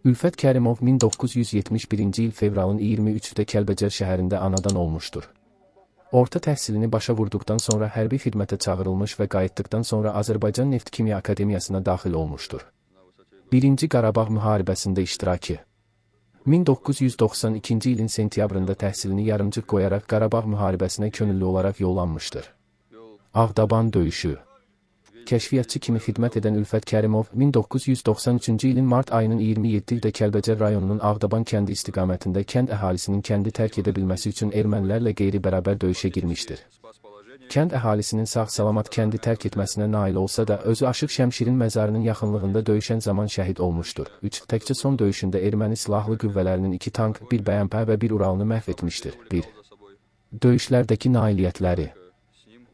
Ülfət Kərimov 1971-ci il fevralın 23-də Kəlbəcər şəhərində anadan olmuşdur. Orta təhsilini başa vurduqdan sonra hərbi xidmətə çağırılmış və qayıtdıqdan sonra Azərbaycan Neft Kimya Akademiyasına daxil olmuşdur. 1-ci Qarabağ müharibəsində iştirakı 1992-ci ilin sentyabrında təhsilini yarımcıq qoyaraq Qarabağ müharibəsinə könüllü olaraq yollanmışdır. Ağdaban döyüşü Kəşfiyyatçı kimi xidmət edən Ülfət Kərimov 1993-cü ilin mart ayının 27-də Kəlbəcər rayonunun Ağdaban kəndi istiqamətində kənd əhalisinin kəndi tərk edə bilməsi üçün ermənilərlə qeyri-bərabər döyüşə girmişdir. Kənd əhalisinin sağ-salamat kəndi tərk etməsinə nail olsa da, özü Aşıq Şəmşirin məzarının yaxınlığında döyüşən zaman şəhid olmuşdur. 3. Təkcə son döyüşündə erməni silahlı qüvvələrinin 2 tank, 1 bəyənpə və 1 Uralını məhv etmişdir. 1. Döyüşlərdəki nailiyyətləri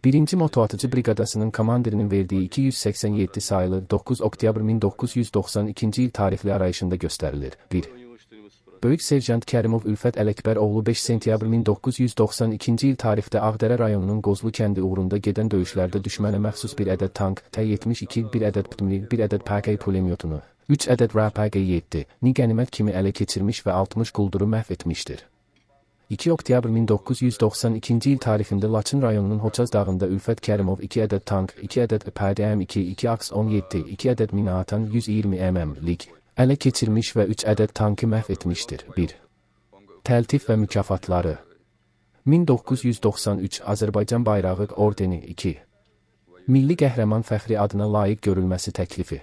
1-ci motoatıcı briqadasının komandirinin verdiyi 287 sayılı 9 oktyabr 1992-ci il tarixli arayışında göstərilir. 1. Böyük Serjant Kərimov Ülfət Ələkbər oğlu 5 sentyabr 1992-ci il tarixdə Ağdərə rayonunun Qozlu kəndi uğrunda gedən döyüşlərdə düşmənə məxsus bir ədəd tank, T-72, bir ədəd ptmli, bir ədəd PK pulemyotunu, 3 ədəd RPG-7, ni qənimət kimi ələ keçirmiş və 60 qulduru məhv etmişdir. 2 oktyabr 1992-ci il tarixində Laçın rayonunun Hoçaz dağında Ülfət Kərimov 2 ədəd tank, 2 ədəd PDM-2, 2 aks 17, 2 ədəd mina atan 120 mm-lik ələ keçirmiş və 3 ədəd tankı məhv etmişdir. 1. Təltif və mükafatları 1993 Azərbaycan bayrağı ordeni 2 Milli qəhrəman fəxri adına layiq görülməsi təklifi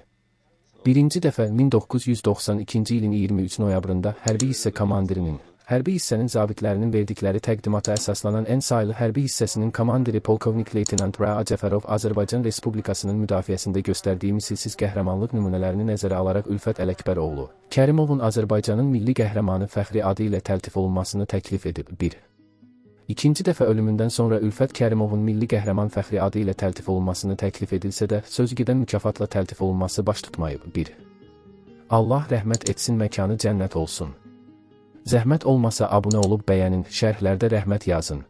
Birinci dəfə 1992-ci ilin 23 noyabrında hərbi hissə komandirinin hərbi hissənin zabitlərinin verdikləri təqdimata əsaslanan ən sayılı hərbi hissəsinin komandiri polkovnik leytenant Ra Cəfərov Azərbaycan Respublikasının müdafiəsində göstərdiyi misilsiz qəhrəmanlıq nümunələrini nəzərə alaraq Ülfət Ələkbəroğlu, Kərimovun Azərbaycanın milli qəhrəmanı fəxri adı ilə təltif olunmasını təklif edib. 1. İkinci dəfə ölümündən sonra Ülfət Kərimovun milli qəhrəman fəxri adı ilə təltif olunmasını təklif edilsə də, sözgedən mükafatla təltif olunması baş tutmayıb. 1. Allah rəhmət etsin məkanı cənnət olsun. Zəhmət olmasa abunə olub bəyənin, şərhlərdə rəhmət yazın.